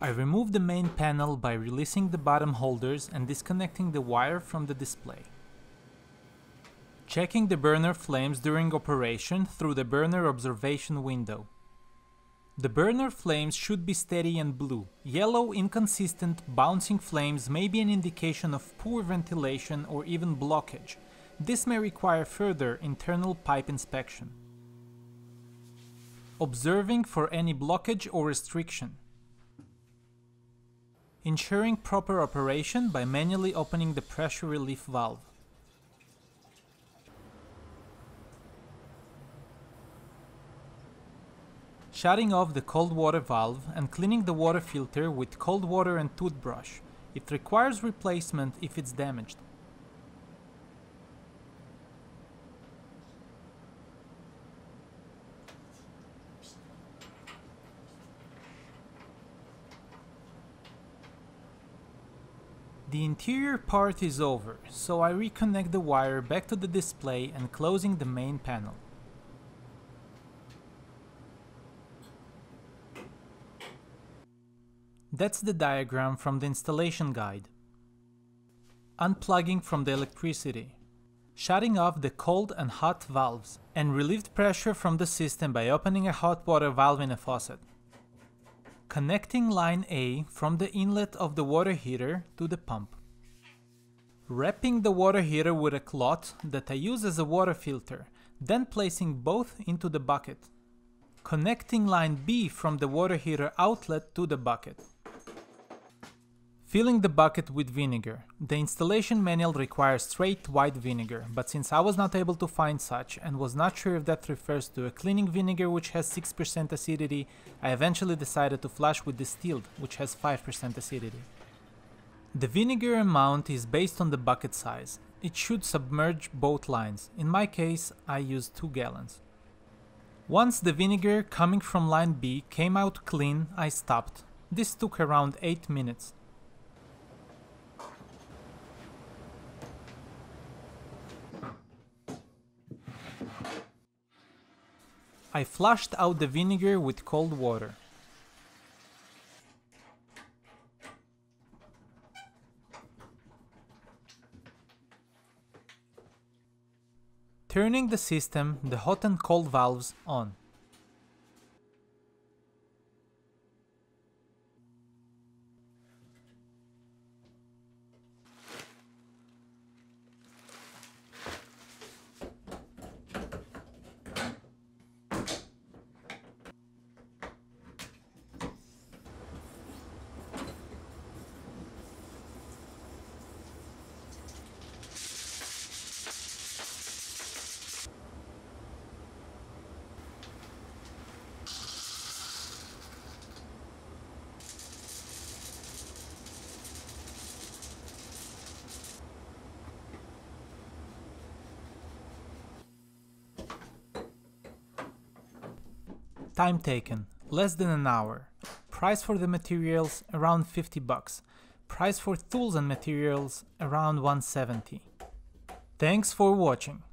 I remove the main panel by releasing the bottom holders and disconnecting the wire from the display. Checking the burner flames during operation through the burner observation window. The burner flames should be steady and blue. Yellow, inconsistent, bouncing flames may be an indication of poor ventilation or even blockage. This may require further internal pipe inspection. Observing for any blockage or restriction ensuring proper operation by manually opening the pressure relief valve. Shutting off the cold water valve and cleaning the water filter with cold water and toothbrush. It requires replacement if it's damaged. The interior part is over, so I reconnect the wire back to the display and closing the main panel. That's the diagram from the installation guide. Unplugging from the electricity. Shutting off the cold and hot valves and relieved pressure from the system by opening a hot water valve in a faucet connecting line A from the inlet of the water heater to the pump. Wrapping the water heater with a cloth that I use as a water filter, then placing both into the bucket. Connecting line B from the water heater outlet to the bucket. Filling the bucket with vinegar. The installation manual requires straight white vinegar, but since I was not able to find such and was not sure if that refers to a cleaning vinegar which has 6% acidity, I eventually decided to flush with distilled, which has 5% acidity. The vinegar amount is based on the bucket size. It should submerge both lines. In my case, I used 2 gallons. Once the vinegar coming from line B came out clean, I stopped. This took around 8 minutes. I flushed out the vinegar with cold water. Turning the system, the hot and cold valves on. Time taken, less than an hour. Price for the materials, around 50 bucks. Price for tools and materials, around 170. Thanks for watching.